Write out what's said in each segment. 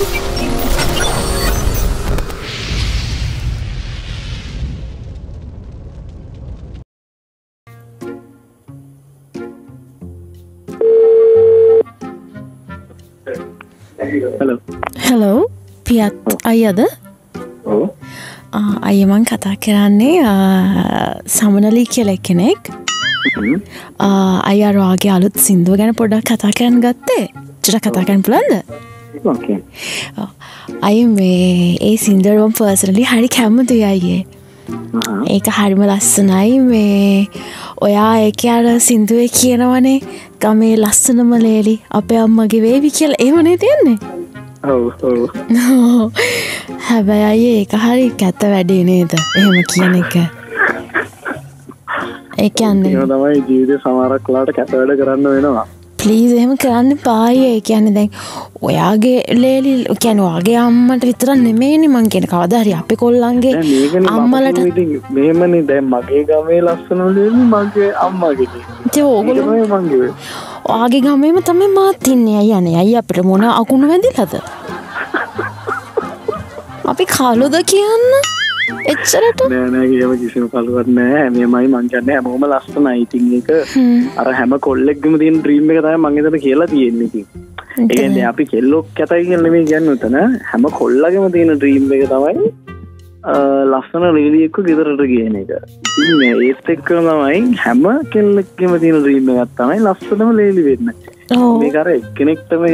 Hello පියත් අයද ඕ අයමන් කතා කරන්නේ සමනලී කියල කෙනෙක් අයරවාගේ අලුත් සිින්දුව ගැන පොඩක් කතා කරන්න ගත්තේ. චට කතා කරන්න පුළන්ද අය මේ ඒ සිින්දරුවම් පර්සනලි හරි කැම්මතු අයියේ. ඒක හරිම ලස්සනයි. මේ ඔයා ඒක අර සිින්දුවේ කියනවනේ. ගමේ ලස්සනම ලේලි. අපේ අම්මගේ වේවි කියල. ඒවනේ තියෙන්නේ හැබැයි අය ඒක හරි කැත්ත වැඩේ නේද? එහෙම කියන එක. ඒම යන්න තමයි ජීවිත සමාරක් කලාට කැත වැඩ කරන්න වෙනවා පලීස් එහෙම කරන්න පායේ කියන්න දැන් ඔයාගේ ලේලි කියැන වගේ අම්මට විතර නෙමේනි මං කියෙන. කවදහරි අපි කොල්ලන්ගේ අම්මලට මෙහෙමනේ. දැන් මගේ ගමේ ලස්සන ලේලි මගේ අම්මාගේ තමයි මංගේ ඔයාගේ ගමේම තමයි මාත් ඉන්නේ. අයි යන ඇයි අපිට මොන අකුණු වැදිලද අපි කලුද කියන්න එච්චරට? නෑ නෑ කියම කිසිම කලුවත් නෑ. මේමයි මංචන්න හැමෝම ලස්සන ඉතින් එක. අර හැම කොල්ලෙක්ගම තින් ්‍රීම් එක තම මංගතට කියලා තියෙන්නේ ඉතින්. ඒගන්න අපි කෙල්ලොක් කැතයි කියන්න මේ ගැන්න උතන. හැම කොල්ලගම තියෙන ්‍රීම් එක තමයි ලස්සන රේලියෙක්කු ගෙදරට කියන එක. ඒත් එක්ක තමයි හැම කෙල්ලෙක්කම තියෙන ්‍රීම් එකත් තමයි ලස්සනම ලේලි වෙන්න. මේකර එක්කෙනෙක්ටම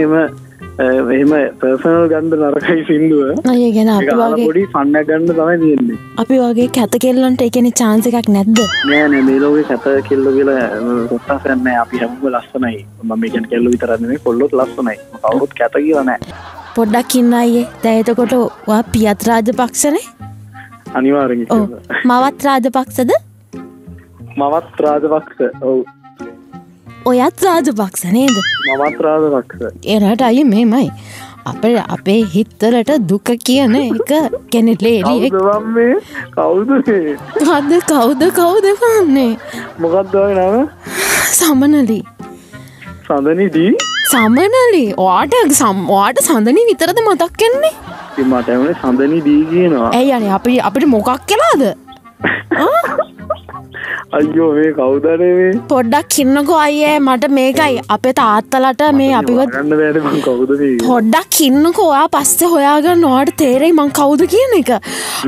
එම පර්සනල් ගණ්ඩ නරකයි සිින්දුව අය ගැන පොඩි පන්න ගන්න තමයි තියෙන්නේ අපි වගේ කැත කෙල්ලන්ට එකන චාන්ස එකක් නැද්ද නෑ නෑ මේ ලෝක කැත කෙල්ල කියලා කොත්තසන්න අපි හැම ලස්සනයි මම ගැන කෙල්ල විතරන්නේ කොල්ලොත් ලස්සනයි කවුරුත් කැත කියලා නෑ පොඩ්ඩක් ඉන්න අයේ දැයතකොට වා පියත් රාජ පක්ෂනේ අනිවාරග ඕ මවත් රාජ පක්ෂද මවත් රාජපක්ෂ ඔව් ඔයත් රාජ පක්ෂ නේද? රාජපක්ෂ එරට අය මෙමයි. අප අපේ හිත්තලට දුක කියන එක මේ කවුද? කද කවුද කවුද වන්නේ? මොකක්දවයි නම? සමනලී. සඳනිදී? සමනලි. ඕට සම්වාට සඳනී විතරද මතක් කෙන්නේ මට ඇමන සඳනි දී කියනවා. ඇයි අන අපි අපිට මොකක් කලාද අයියෝ මේ කවුදනේ මේ? පොඩ්ඩක් කින්නකෝ අයියේ මට මේකයි. අපේ තාත්තලට මේ අපිව ගන්න බෑන කවුද මේ? පොඩ්ඩක් කින්නකෝ ඔයා පස්සේ හොයාගන්න නොට තේරෙයි මං කවුද කියන එක.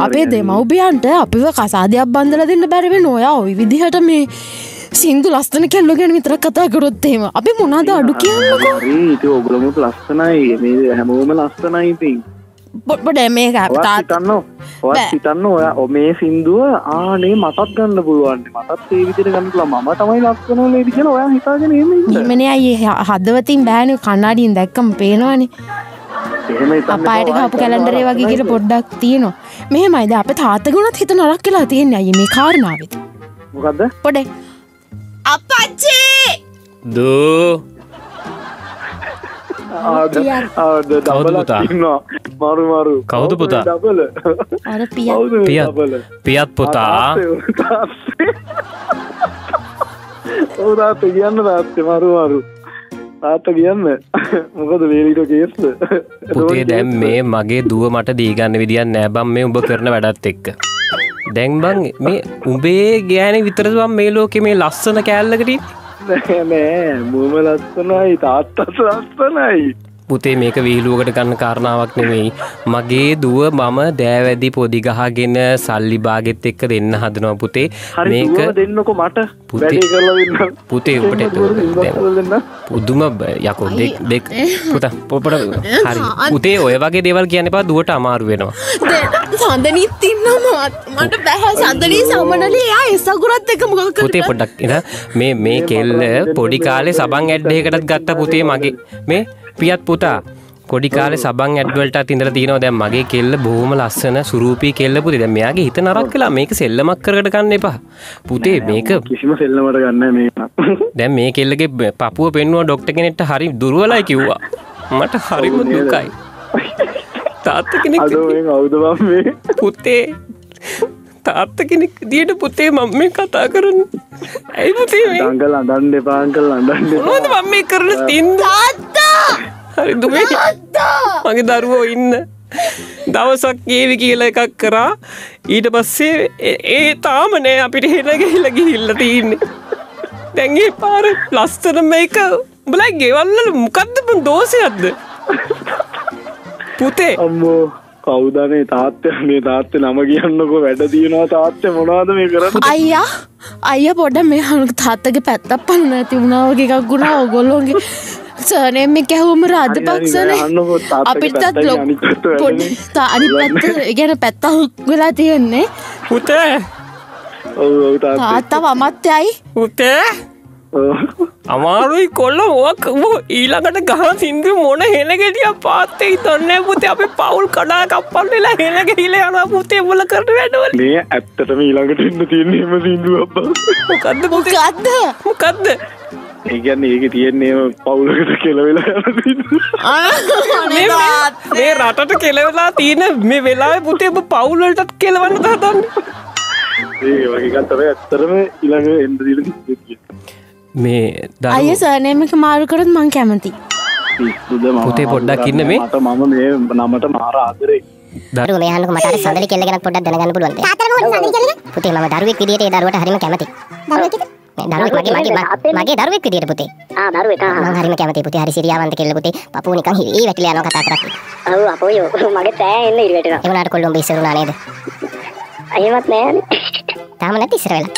අපේ දෙමව්බියන්ට අපිව කසාදයක් බන්දල දෙන්න බැරිවෙන ඔයා ඔයි විදිහට මේ සිින්දු ලස්තන කෙල්ලු ගැන විතර කතා කරොත්තේම අපි මොනාද අඩු කියන්නකෝ? ඔගලම ලස්සනයි. මේ හැමෝම ලස්සනයි ඔවත් තාත් හිතන්න ඔවත් බෑ. හිතන්න ඔය ඔ මේ සින්දුව ආනේ මතත් ගන්න පුළුවන් මතත් ඒ විදිහට ගන්නලා මම තමයි ලස්සන ලේඩි කියලා ඔයා හිතාගෙන. ඉමන අයි හදවතින් බෑනු කන්නාඩින් දැක්කම පේනවානි. අපායට. කපු කැලන්ඩරේ වගේ කියල පොඩ්ඩක් තියනවා. මෙහෙමයිද අප තාතගුණත් හිත නරක් කියලා තියෙන අයි මේ කාරණාවත්. මොකද්ද? පොඩේ. අපච්චේ දූ පුතා? ඉන්නවා. මාරු මාරු. කවුද පුතා? මේ පියත්. පියත් පුතා තාත්තේ කියන්න තාත්තේ මාරු මාරු. තාත්තා කියන්න. මොකද වේලිට කේස්ද? පුතේ දැම් මේ මගේ දුව මට දීගන්න විදිියන් නෑබම් මේ උඹ කරන වැඩත් එක්ක දැන්බං මේ උඹේ ගෑන විතරතුවම් මේ ලෝකෙ මේ ලස්සන කෑල්ලකට නෑ නෑ මුම ලස්සනයි තාත්තත් ලස්සනයි. පුතේ මේක විහිලුවකට ගන්න කාරණාවක් නෙමෙයි. මගේ දුව මම දෑවැදි පොදි ගහගෙන සල්ලි බාගෙත් එක්ක දෙන්න හදනවා පුතේ. හරි මේක දෙන්නකො මට. පුතේ- කරලා දෙන්න. පුතේ දෙන්න පුදුම බ- යකෝ දෙක් දෙක්. පුත පොපට හරි. පුතේ ඔය වගේ දේවල් කියන එපා දුවට අමාරු වෙනවා. සඳනීත් ඉන්න මට බැහැ සඳනී සමනලේ යා එසගුරත් එක මොක පුතේ පොඩක් එන. මේ මේ කෙල්ල පොඩි කාලේ සබන් ඇඩ්ඩයකටත් ගත්ත පුතේ මගේ. මේ පියත් පුතා. කොඩි කාලේ සබන් ඇඩ්වලට තිඳල තියනවා. දැන් මගේ කෙල්ල බොහොම ලස්සන සුරූපී කෙල්ල පුතේ. දැන් මෙයාගේ හිත නරක් කළා මේක සෙල්ලමක් කරකට ගන්න එපා. පුතේ මේක කිසිම සෙල්ලමට ගන්න මේ දැන් මේ කෙල්ලගේ පපුව පෙන්වා ඩොක්ට කෙනෙට හරි දුරුවලයි කිව්වා. මට හරිම දුකයි. තාත්ත කෙනෙක් අද මේ කවුද බං මේ? පුතේ තාත්ත කෙනෙක් දියට පුතේ මම මේ කතා කරන්න. ඇයි පුතේ මේ? අංකල් අඳන්න එපා අංකල් අඳන්න මම මේ කරන තින්ද? තාත්තා හරි දුවේ. මගේ දරුවෝ ඉන්න. දවසක් ඒවි කියල එකක් කරා. ඊට පස්සේ ඒ තාම නෑ අපිට හෙනගහිල ගිහිල්ල තියන්නේ. දැන්ගේ පාර ලස්තන මේක බලයි ගෙවල්ල මොකක්දපන් දෝසයක්ද පුතේ. අම්මෝ කවුදනේ තාත්ත? මේ තාත්ත නම කියන්නකො වැඩ තියෙනවා තාත්ත මොනාද මේ කර අයියා අයිය පොඩ මේ හනු තාත්තක පැත්තක් පන්න ඇති වුණාවගේ එකක් ගුණා ඔගොල්ලොන්ගේ සනයම කැහුවම රාජ පක්ෂන අපිටත් ලො පොඩ අනි පැත්ත ගැන පැත්තහුක් වෙලා තියෙන්නේ. පුතේ තාත්තා. වමත්යයි පුතේ අමාරුයි කොල්ල ඕක් ඊළඟට ගහ සිින්දු මොන හෙනගෙටිය පාත්තේ තොන්න පුත. අප පවුල් කඩා කප්පල් වෙලා හෙනග හිල යන පුතේ බොල කරට වැඩවල. මේ ඇත්තටම ඊළඟට එන්න තියන්නේ එම සිින්දුව මොකක්ද මොකක්ද මොකක්ද ඒගැන්න ඒක තියෙන්නේ පවුලකට කෙලවෙලා මේ රටට කෙලවෙලා තියෙන මේ වෙලා පුතේ පවුල්ලටත් කෙලවන්න දතන්න ඒ වගේකත්තර ඇත්තරම ඉළඟ එන්දදිල මේ අය සනයමක මාරුකරත් මං කැමති පුතේ පොඩ්ඩක් ඉන්න මේ. මම මේ නමට මාර ආදරේ. දරු මේහනක මට සඳලි කෙල්ල ගැන පොඩ්ඩක් දැනගන්න පුළුවන් පුතේ මම දරුවෙක් විදියට ඒ දරුවට හරිම කැමති දරුවෙක් මගේ මගේ මගේ දරුවෙක් විදියට පුතේ. ආ දරුවෙක් මම හරිම කැමති පුතේ. හරි සිරියාවන්ත කෙල්ල පුතේ. පපුව නිකන් හිරි වැටිලා යනවා කතා කරත් ඔව් අපෝ මගේ තෑ එන්න ඉරි වැටෙනවා. ඒ වුණාට කොල්ලොම්බ ඉස්සරුණා නේද? එහෙමත් නෑනේ තාම නැති ඉස්සර වෙලා.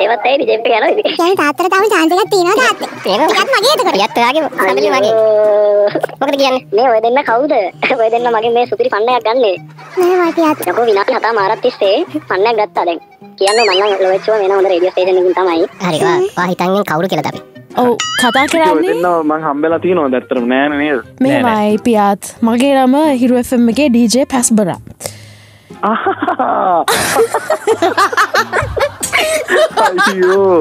ඒවත් ඇයි රිජෙක්ට් යනවා ඉතින්. දැන් තාත්තට තාම chance එකක් තියෙනවා තාත්තේ ටිකක් මගේ එතකොට ටිකක් ඔයාගේ සඳලි මගේ මොකද කියන්නේ? මේ ඔය දෙන්න කවුද? ඔය දෙන්න මගේ මේ සුපිරි ෆන්නයක් ගන්නෙ යකෝ විනාඩි 7 මාරක් තිස්සේ ෆන්නයක් ගත්තා දැන්. කියන්න මම නම් ලොවෙච්චුව වෙන හොඳ රේඩියෝ ස්ටේෂන් එකකින් තමයි. හරි වා වා හිතන්නේ කවුරු කියලාද අපි? ඔව් කතා කරන්නේ? මං හම්බෙලා තියෙනවා දැත්තරම නෑන නේද? මේ වයි පියාත්. මගේ නම හිරු එෆම් එකේ ඩීජේ පැස්බරා අයියෝ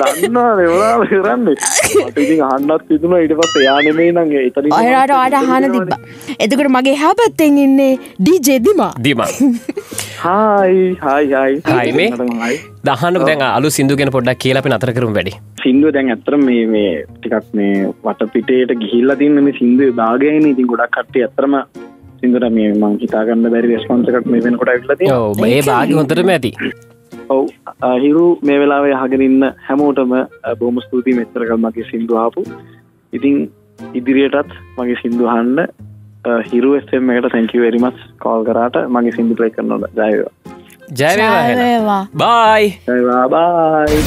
දන්නවා දෙවලා කරන්නේ. මට ඉතින් අහන්නත් තිතුුණ ඊට පස් එයානෙමේ නගේ එතන ඔයරට අට අහන තිබ්බ. එතකට මගේ හැ පැත්තෙන් ඉන්නේ ඩීජෙදිමා දිම. හායි හායි හායි හයි මේ. දහන්න දැන් අලු සිින්දු ගෙන පොඩ්ඩක් කියලා අපි නතර කරුම් වැඩි. සිින්දුව දැන් ඇතර මේ මේ ටිකක් මේ වටපිටේට ගිහිල්ල තින්න මේ සිින්දුව භාගයන ඉතින් ගොඩක් කට්ටි ඇතරම සිින්දුර මේ මං හිතාගන්න බැරි රස්පොන්සකක් මේ වෙනකොට ඇල්ලති ඔව ඒ බාග හොඳටම ඇති ඔව්. හිරු මේ වෙලාවේ හගෙනන්න හැමෝටම බොම ස්තුතියි මෙච්චරකල් මගේ සිින්දුහාපු ඉතිං ඉදිරියටත් මගේ සිින්දුහන්න හිරු එස්ම එකට තැංකිවරිමස් කෝල් කරාට මගේ සිින්දු ප්ලේ කරනොට ජයවා ජයවේවා බයි ජයවා බායි